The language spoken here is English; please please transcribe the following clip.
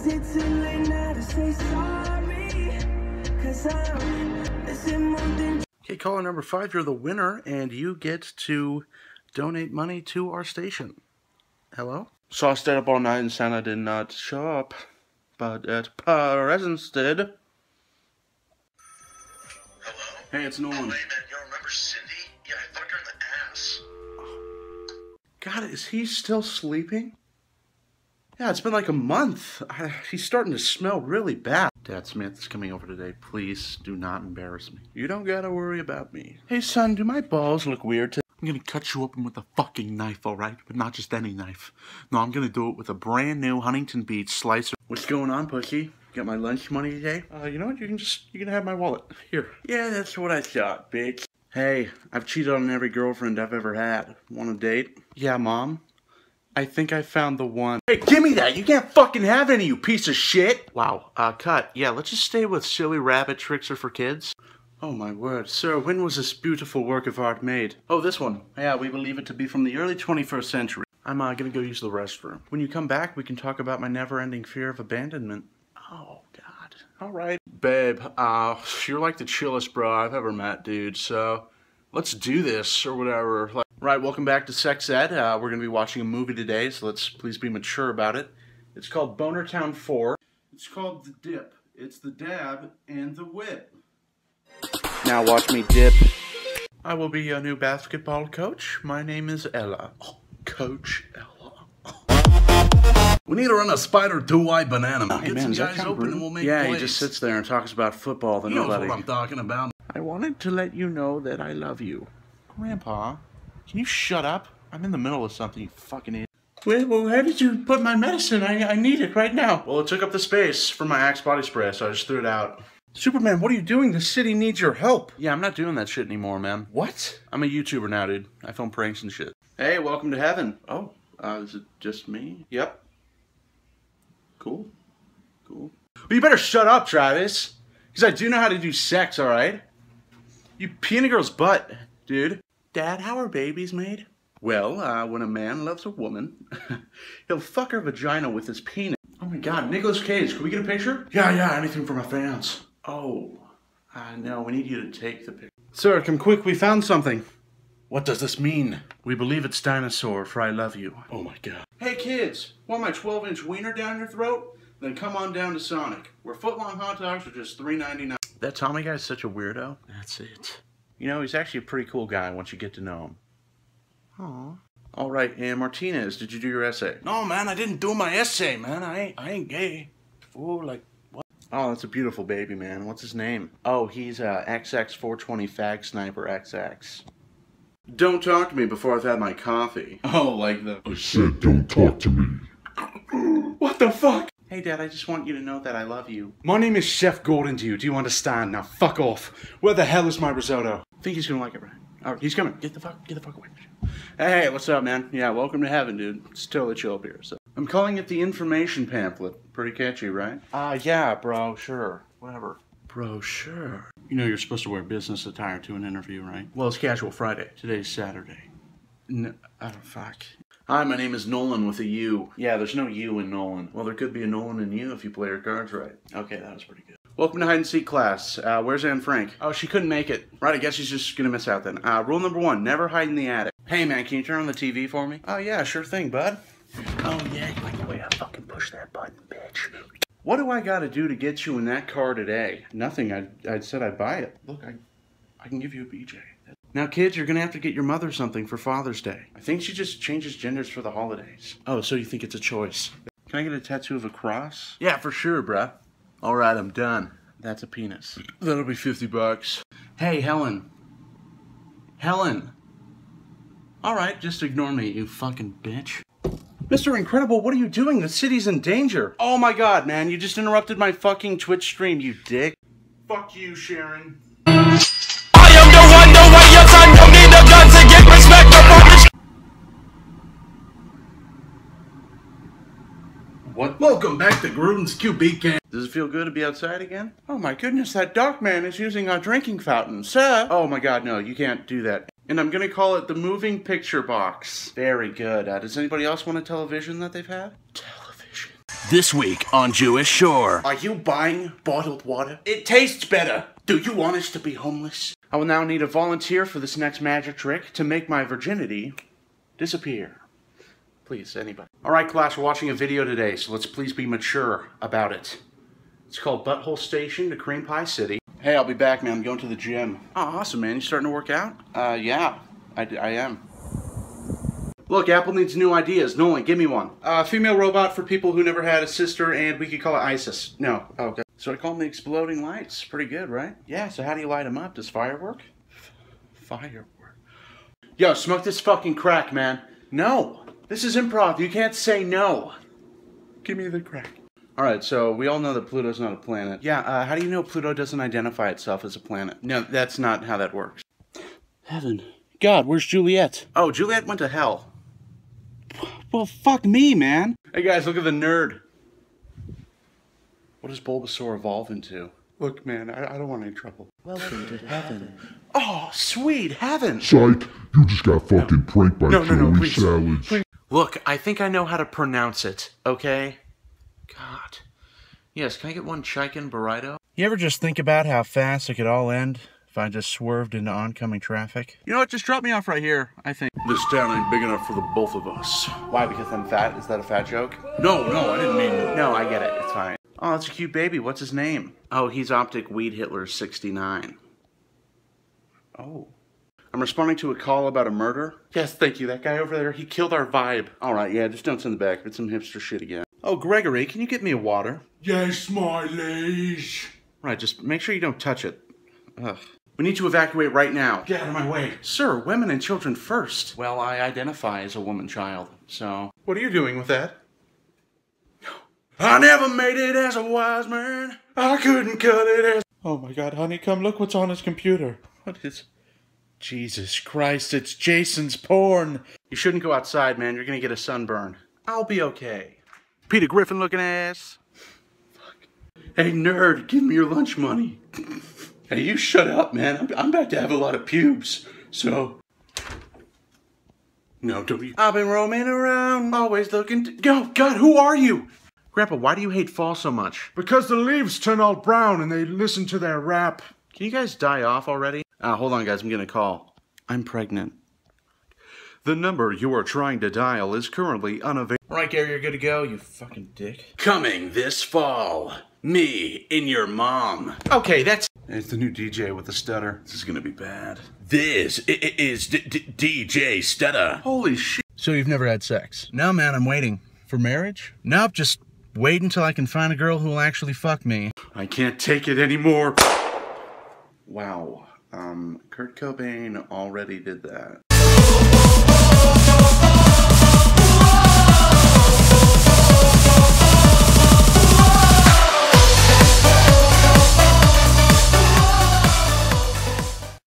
Is it too late now to say sorry? Cause I'm missing more than Okay, caller number five, you're the winner, and you get to donate money to our station. Hello? So I stayed up all night and Santa did not show up, but at presents did. Hello? Hey, it's Oh, Nolan. hey, man, you remember Cindy? Yeah, I fucked her in the ass. God, is he still sleeping? Yeah, it's been like a month. I, he's starting to smell really bad. Dad Smith is coming over today. Please do not embarrass me. You don't gotta worry about me. Hey, son, do my balls look weird to I'm gonna cut you open with a fucking knife, alright? But not just any knife. No, I'm gonna do it with a brand new Huntington Beach slicer. What's going on, pussy? Got my lunch money today? Uh, you know what? You can just, you can have my wallet. Here. Yeah, that's what I thought, bitch. Hey, I've cheated on every girlfriend I've ever had. Want a date? Yeah, mom. I think I found the one. Hey, give me that! You can't fucking have any, you piece of shit! Wow, uh, cut. Yeah, let's just stay with silly rabbit tricks are for kids. Oh my word. Sir, when was this beautiful work of art made? Oh, this one. Yeah, we believe it to be from the early 21st century. I'm uh, gonna go use the restroom. When you come back, we can talk about my never-ending fear of abandonment. Oh, God. All right. Babe, uh, you're like the chillest bro I've ever met, dude, so let's do this or whatever. Like, right, welcome back to Sex Ed. Uh, we're gonna be watching a movie today, so let's please be mature about it. It's called Boner Town 4. It's called The Dip. It's the dab and the whip. Now watch me dip. I will be your new basketball coach. My name is Ella. Oh, coach Ella. We need to run a spider two-Y banana. Hey, Get man, some guys kinda open and we'll make Yeah, plays. he just sits there and talks about football that He knows nobody. what I'm talking about. I wanted to let you know that I love you. Grandpa, can you shut up? I'm in the middle of something, you fucking idiot. Wait, well, where did you put my medicine? I, I need it right now. Well, it took up the space for my Axe body spray, so I just threw it out. Superman, what are you doing? The city needs your help. Yeah, I'm not doing that shit anymore, man. What? I'm a YouTuber now, dude. I film pranks and shit. Hey, welcome to heaven. Oh, uh, is it just me? Yep. Cool. Cool. Well, you better shut up, Travis. Because I do know how to do sex, alright? You pee in a girl's butt, dude. Dad, how are babies made? Well, uh, when a man loves a woman, he'll fuck her vagina with his penis. Oh my god, Nicolas Cage, can we get a picture? Yeah, yeah, anything for my fans. Oh, uh, no, we need you to take the picture. Sir, come quick, we found something. What does this mean? We believe it's dinosaur, for I love you. Oh my god. Hey kids, want my 12 inch wiener down your throat? Then come on down to Sonic, where footlong hot dogs are just $3.99. That Tommy guy's such a weirdo. That's it. You know, he's actually a pretty cool guy once you get to know him. Aw. All right, and Martinez, did you do your essay? No, man, I didn't do my essay, man. I ain't, I ain't gay. Fool, like, what? Oh, that's a beautiful baby, man. What's his name? Oh, he's uh, XX420 Fag Sniper XX. Don't talk to me before I've had my coffee. Oh, like the. I said, don't talk to me. What the fuck? Hey, Dad, I just want you to know that I love you. My name is Chef Gordon to you. Do you understand? Now, fuck off. Where the hell is my risotto? I think he's gonna like it, right? All right, he's coming. Get the fuck, get the fuck away. Hey, what's up, man? Yeah, welcome to heaven, dude. It's totally chill up here. So I'm calling it the information pamphlet. Pretty catchy, right? Ah, uh, yeah, bro. Sure, whatever. Bro, sure. You know you're supposed to wear business attire to an interview, right? Well, it's casual Friday. Today's Saturday. No, oh, fuck. Hi, my name is Nolan with a U. Yeah, there's no U in Nolan. Well, there could be a Nolan in you if you play your cards right. Okay, that was pretty good. Welcome to hide and seek class. Uh, where's Anne Frank? Oh, she couldn't make it. Right, I guess she's just gonna miss out then. Uh, rule number one: never hide in the attic. Hey, man, can you turn on the TV for me? Oh yeah, sure thing, bud. Oh yeah, you like the way I fucking push that button, bitch. What do I gotta do to get you in that car today? Nothing. I I said I'd buy it. Look, I I can give you a BJ. Now, kids, you're gonna have to get your mother something for Father's Day. I think she just changes genders for the holidays. Oh, so you think it's a choice? Can I get a tattoo of a cross? Yeah, for sure, bruh. All right, I'm done. That's a penis. That'll be 50 bucks. Hey, Helen. Helen. All right, just ignore me, you fucking bitch. Mr. Incredible, what are you doing? The city's in danger. Oh my god, man, you just interrupted my fucking Twitch stream, you dick. Fuck you, Sharon. What? Welcome back to Gruden's QB camp. Does it feel good to be outside again? Oh my goodness, that dark man is using our drinking fountain, sir. Oh my god, no, you can't do that. And I'm gonna call it the moving picture box. Very good. Uh, does anybody else want a television that they've had? Television. This week on Jewish Shore. Are you buying bottled water? It tastes better. Do you want us to be homeless? I will now need a volunteer for this next magic trick to make my virginity disappear. Please, anybody. All right, class, we're watching a video today, so let's please be mature about it. It's called Butthole Station to Cream Pie City. Hey, I'll be back, man. I'm going to the gym. Oh, awesome, man. You starting to work out? Uh, yeah, I, I am. Look, Apple needs new ideas. Nolan, give me one. Uh, female robot for people who never had a sister, and we could call it ISIS. No. Oh, okay. So I call them the exploding lights. Pretty good, right? Yeah, so how do you light them up? Does firework? Firework. Yo, smoke this fucking crack, man. No. This is improv. You can't say no. Give me the crack. All right, so we all know that Pluto's not a planet. Yeah, uh, how do you know Pluto doesn't identify itself as a planet? No, that's not how that works. Heaven. God, where's Juliet? Oh, Juliet went to hell. Well, fuck me, man. Hey guys, look at the nerd. What does Bulbasaur evolve into? Look, man, I, I don't want any trouble. Welcome to heaven. Oh, sweet heaven. Psych, you just got fucking pranked by No, no, no, Joey please. Salads. Please. Look, I think I know how to pronounce it, okay? God. Yes, can I get one chicken burrito? You ever just think about how fast it could all end if I just swerved into oncoming traffic? You know what? Just drop me off right here, I think. This town ain't big enough for the both of us. Why? Because I'm fat? Is that a fat joke? No, no, I didn't mean. No, I get it. It's fine. Oh, that's a cute baby. What's his name? Oh, he's Optic Weed Hitler 69. Oh. I'm responding to a call about a murder. Yes, thank you. That guy over there, he killed our vibe. All right, yeah, just don't send the back. It's some hipster shit again. Oh, Gregory, can you get me a water? Yes, my liege. Right, just make sure you don't touch it. Ugh. We need to evacuate right now. Get out of my way. Sir, women and children first. Well, I identify as a woman child, so. What are you doing with that? I never made it as a wise man. I couldn't cut it as. Oh my god, honey, come look what's on his computer. What is. Jesus Christ, it's Jason's porn. You shouldn't go outside, man. You're gonna get a sunburn. I'll be okay. Peter Griffin looking ass. Fuck. Hey, nerd, give me your lunch money. hey, you shut up, man. I'm, I'm about to have a lot of pubes. So. No, don't you. I've been roaming around, always looking to. Go, God, who are you? Grandpa, why do you hate fall so much? Because the leaves turn all brown and they listen to their rap. Can you guys die off already? Uh, hold on, guys. I'm getting a call. I'm pregnant. The number you are trying to dial is currently unavailable. Right, Gary, you're good to go, you fucking dick. Coming this fall, me in your mom. Okay, that's. It's the new DJ with the stutter. This is gonna be bad. This i- i- is D- D- DJ Stutter. Holy shit. So you've never had sex? No, man, I'm waiting. For marriage? Nope, just wait until I can find a girl who will actually fuck me. I can't take it anymore. Wow. Um, Kurt Cobain already did that.